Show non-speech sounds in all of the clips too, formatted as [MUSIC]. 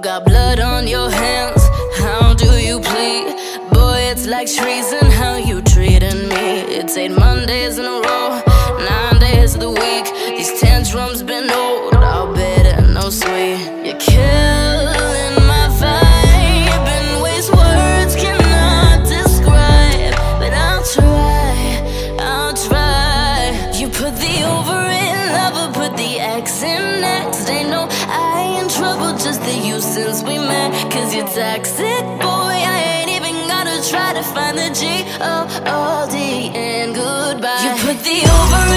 Got blood on your hands, how do you plead? Boy, it's like treason how you treating me. It's eight Mondays in a row, nine days of the week. These tantrums been over. you toxic, boy. I ain't even gonna try to find the G O O D and goodbye. You put the over.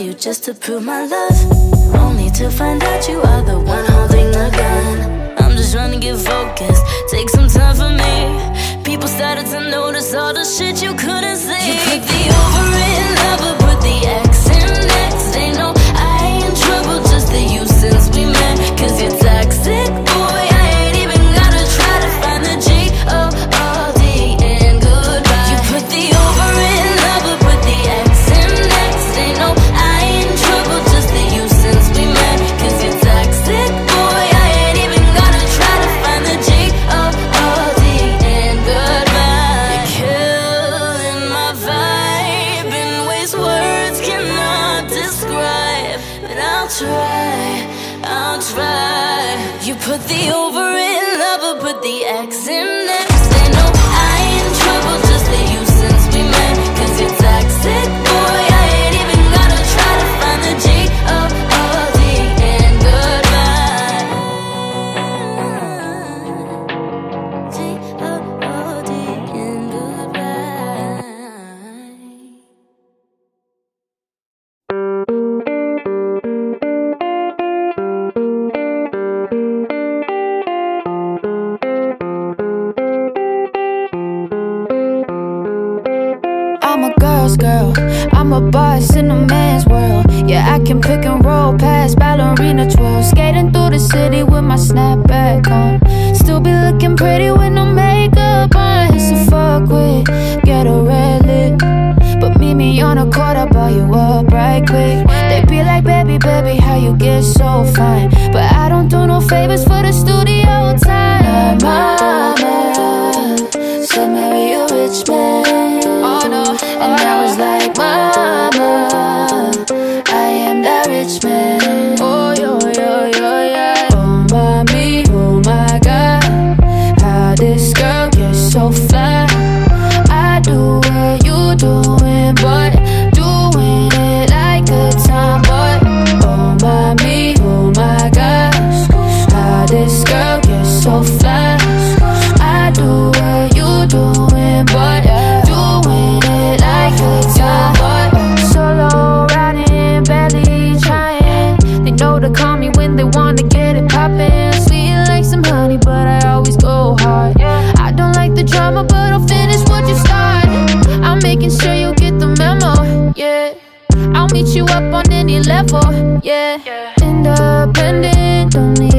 you just to prove my love. Only to find out you are the one holding the gun. I'm just trying to get focused, take some time for me. People started to notice all the shit you couldn't see. You picked the I'll try. You put the over in lover, put the X in girl. I'm a boss in a man's world. Yeah, I can pick and roll past ballerina twirl. Skating through the city with my snapback on. Still be looking pretty with no makeup on. It's a fuck with, get a red lip But meet me on a court, I'll buy you up right quick. They be like, baby, baby, how you get so fine? But I don't do no favors for the studio time. Mama, said marry a rich man. And I was like you up on any level, yeah. Independent, don't need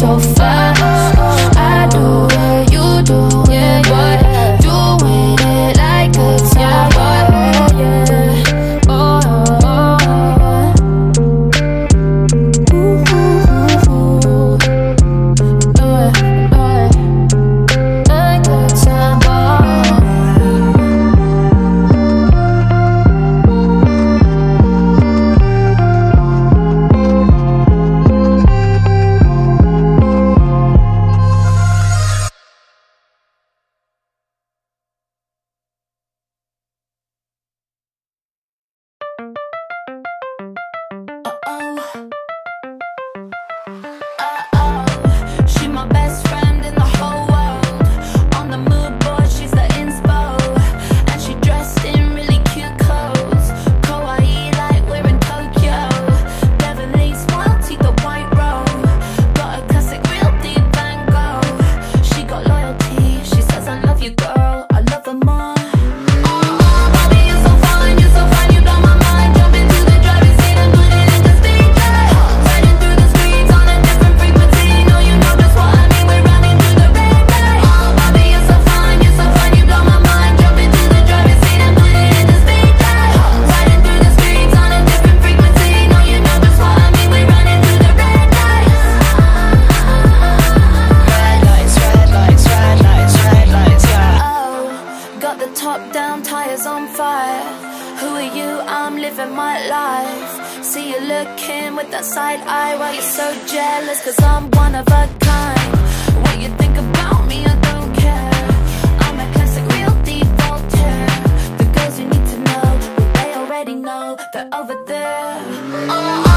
so far. already know they're over there. Oh.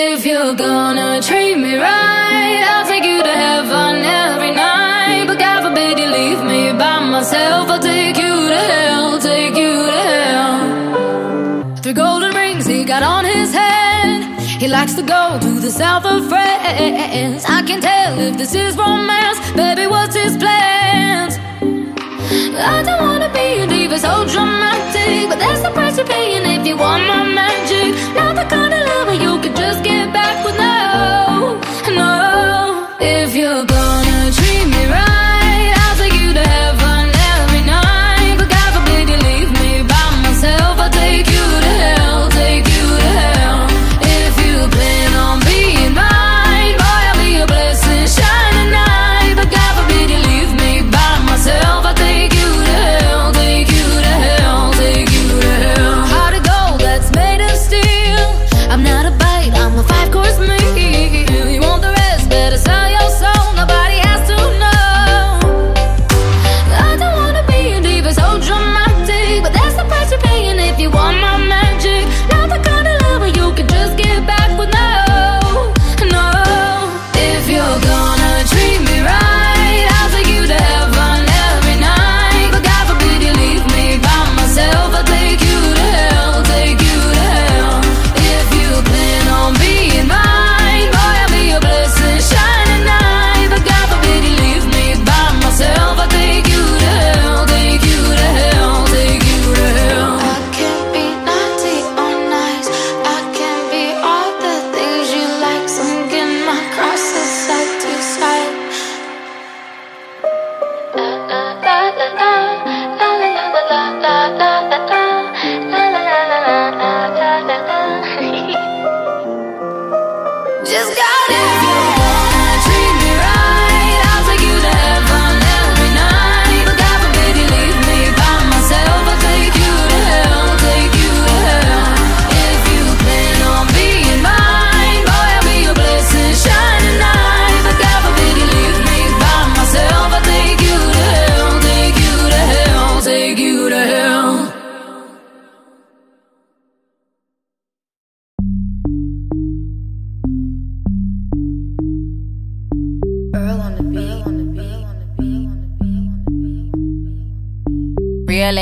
If you're gonna treat me right, I'll take you to heaven every night. But God forbid you leave me by myself, I'll take you to hell, take you to hell. Three golden rings he got on his head. He likes to go to the south of France. I can tell if this is romance, baby, what's his plan? I don't wanna be a diva, so dramatic. But that's the price you're paying if you want my magic. Not the kind of lover you can just get back with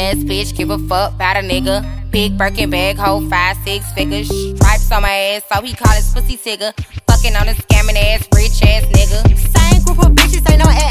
Ass bitch, give a fuck about a nigga. Big Birkin bag, hold five, six figures. Stripes on my ass, so he call his pussy tigger. Fucking on a scamming ass, rich ass nigga. Same group of bitches, ain't no add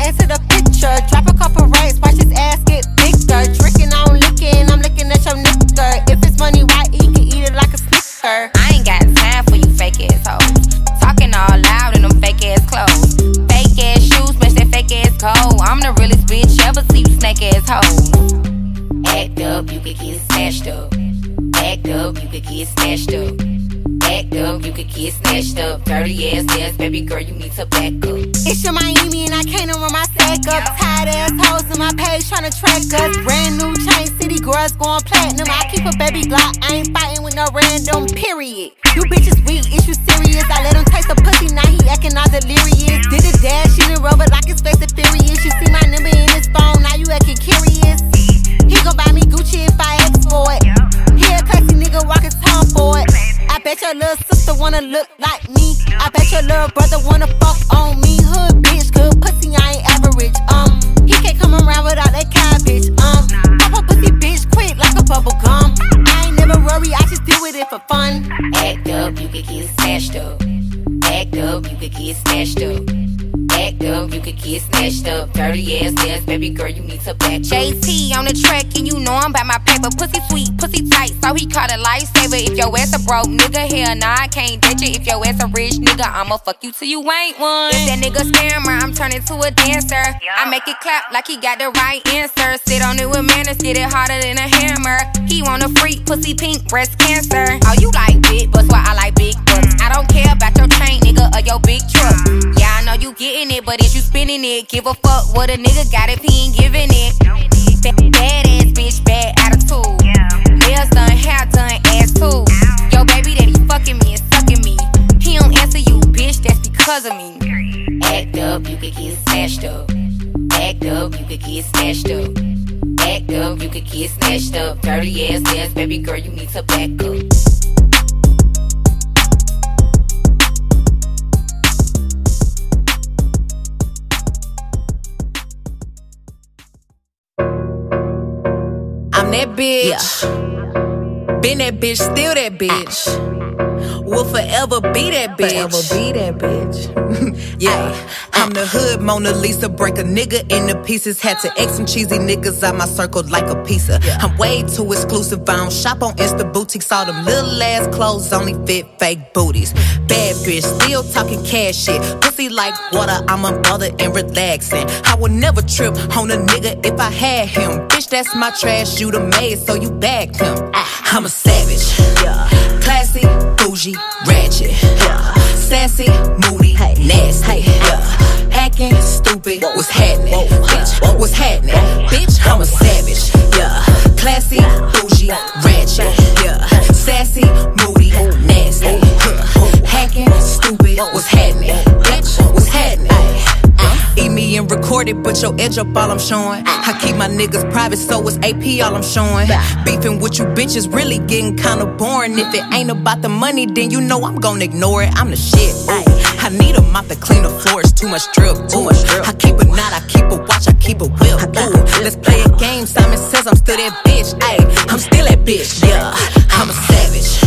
ass baby girl, you need to back up. It's your Miami and I can't run my stack up. Tired ass hoes in my page trying to track us. Brand new chain city girls going platinum. I keep a baby Glock, I ain't fighting with no random, period. You bitches weak, is you serious? I let him taste the pussy, now he acting all delirious. Did a dash, she done rubber like his face is furious. You see my number in his phone, now you acting curious. He gon' buy me Gucci if I ask for it. He a classy nigga walking tongue for it. Bet your little sister wanna look like me. I bet your little brother wanna fuck on me. Hood bitch, good pussy, I ain't average. Um, he can't come around without that cabbage. Um, pop a pussy bitch quick like a bubble gum. I ain't never worry, I just deal with it for fun. Act up, you could get snatched up. Act up, you could get snatched up. Act up, you could get snatched up. Dirty ass ass, baby girl, you need to back up. JT on the track, and you know I'm by my paper. Pussy sweet, pussy tight, so he caught a lifesaver. If your ass a broke nigga, hell nah, I can't date you. If your ass a rich nigga, I'ma fuck you till you ain't one. If that nigga scammer, I'm turning to a dancer. I make it clap like he got the right answer. Sit on it with manners, get it harder than a hammer. He want a freak, pussy pink, breast cancer. Oh, you like big butts, why I like big butts. Mm. I don't care about your chain, nigga, or your big truck. Know you getting it, but is you spinning it? Give a fuck what a nigga got if he ain't giving it. Bad, bad ass bitch, bad attitude. Nails done, hair done, ass too. Yo, baby that he fucking me and sucking me. He don't answer you, bitch, that's because of me. Act up, you could get smashed up. Act up, you could get smashed up. Act up, you could get snatched up. Dirty ass ass, baby girl, you need to back up. That bitch. Been that bitch, still that bitch. Will forever be that bitch. Forever be that bitch. [LAUGHS] yeah, I'm the hood Mona Lisa. Break a nigga into pieces. Had to X some cheesy niggas out my circle like a pizza. I'm way too exclusive. I don't shop on Insta boutiques. All them little ass clothes only fit fake booties. Bad bitch, still talking cash shit. Pussy like water. I'm unbothered and relaxing. I would never trip on a nigga if I had him. Bitch, that's my trash. You the maid, so you bagged him. Ah. I'm a savage. Yeah. Bougie, ratchet. Yeah. Sassy, moody, nasty. Yeah. Acting stupid. What's happening? Bitch, what's happening? Bitch, I'm a savage. Yeah. Classy, bougie, ratchet. Yeah. Sassy, moody, nasty. Hacking, stupid. What's me and record it, but your edge up all I'm showing. I keep my niggas private, so it's AP all I'm showing. Beefing with you bitches really getting kinda boring. If it ain't about the money, then you know I'm gonna ignore it. I'm the shit. Ooh. I need a mop to clean the floors, too much drip. Too much drip. I keep a knot, I keep a watch, I keep a whip. Ooh. Let's play a game. Simon says I'm still that bitch. Ayy, I'm still that bitch. Yeah, I'm a savage.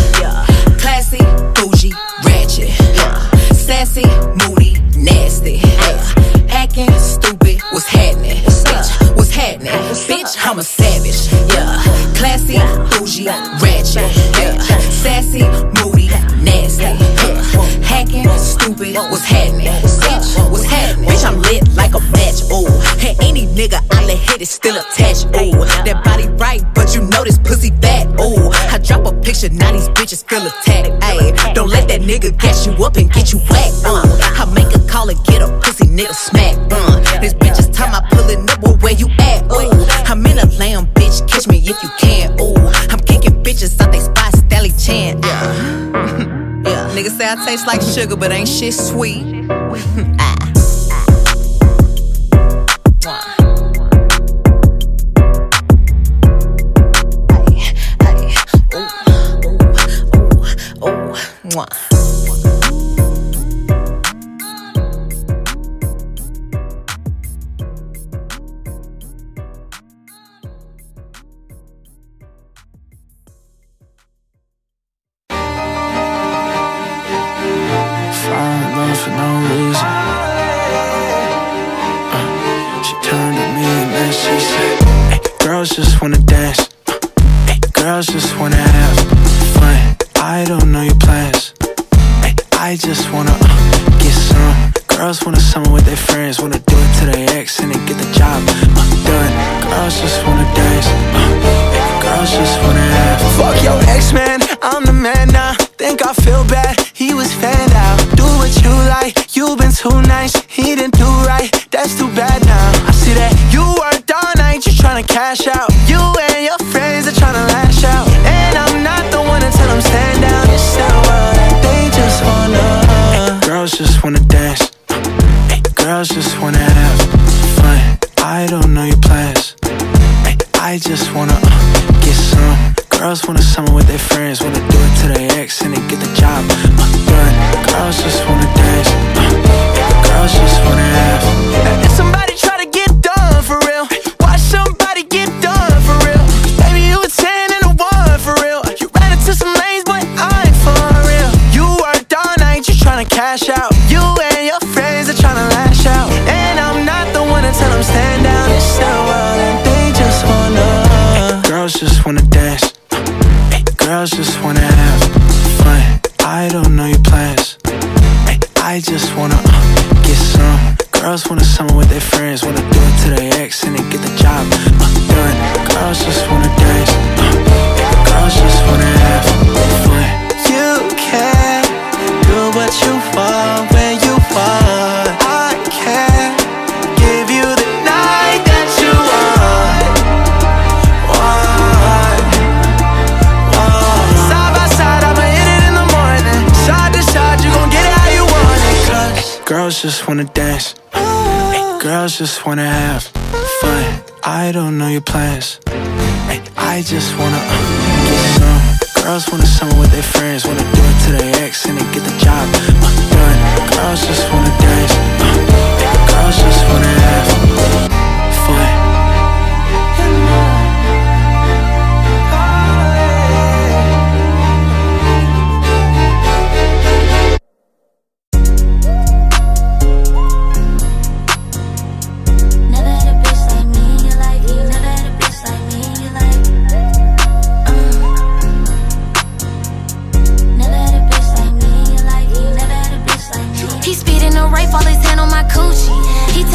I'm a savage. Yeah, classy, bougie, ratchet. Yeah, sassy, moody, nasty. Yeah, hacking, stupid. What's happening? Bitch, what's happening? Bitch, I'm lit like a match. Ooh, and any nigga I let hit is still attached. Ooh, that body right, but you know this pussy fat. Ooh, I drop a picture, now these bitches feel attacked. Ayy, don't let that nigga gas you up and get you whacked. Uh, I make a call and get a pussy nigga smack. Uh, this bitch is time I niggas say I taste like sugar, but ain't shit sweet. Girls just wanna have fun. I don't know your plans. I just wanna uh, get some. Girls wanna summer with their friends, wanna do it to their ex and then get the job uh, done. Girls just wanna dance. Uh, girls just wanna have. Fuck your ex man, I'm the man now. Think I feel bad, he was fanned out. Do what you like, you've been too nice, he didn't do right. That's too bad now. I see that you worked all night, you tryna cash out. Girls just wanna have fun. I don't know your plans. I just wanna uh, get some. Girls wanna summer with their friends, wanna do it to their ex and then get the job uh, done. Girls just wanna dance. Uh, girls just wanna have. Just wanna have fun. I don't know your plans. I just wanna uh, get some. Girls wanna summer with their friends, wanna do it to their ex and then get the job uh, done. Girls just wanna dance. Just wanna have fun. I don't know your plans. Hey, I just wanna uh, get some. Girls wanna summer with their friends, wanna do it to their ex and then get the job done. Girls just wanna dance. Uh, girls just wanna have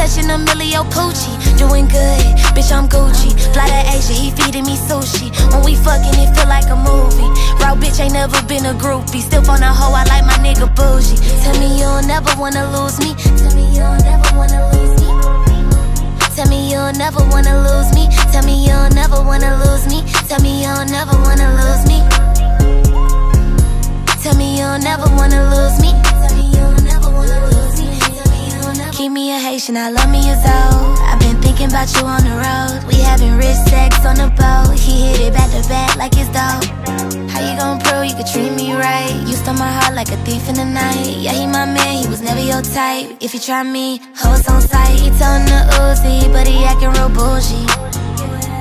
touching a millio poochie. Doing good, bitch, I'm Gucci. Fly to Asia, he feeding me sushi. When we fucking, it feel like a movie. Raw bitch ain't never been a groupie. Still on a hoe, I like my nigga bougie. Tell me you'll never wanna lose me. Tell me you'll never wanna lose me. Tell me you'll never wanna lose me. Tell me you'll never wanna lose me. Tell me you'll never wanna lose me. Tell me you'll never wanna lose me Keep me a Haitian, I love me a Zoe. I've been thinking about you on the road. We having rich sex on the boat. He hit it back to back like it's dope. How you gon' prove you could treat me right? You stole my heart like a thief in the night. Yeah, he my man, he was never your type. If you try me, hoes on sight. He told the Uzi, but he acting real bougie.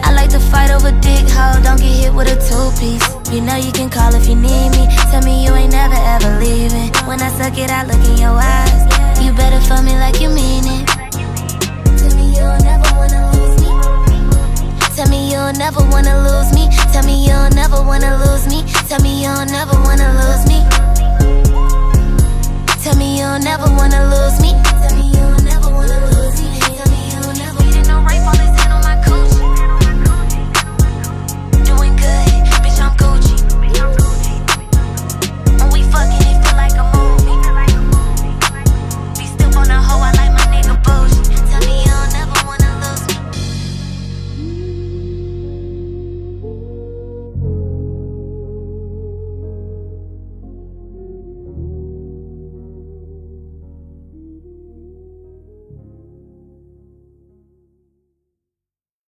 I like to fight over dick hoe, don't get hit with a two-piece You know you can call if you need me Tell me you ain't never ever leaving When I suck it, I look in your eyes You better fuck me like you mean it. Tell me you'll never wanna lose me Tell me you'll never wanna lose me. Tell me you'll never wanna lose me. Tell me you'll never wanna lose me. Tell me you'll never wanna lose me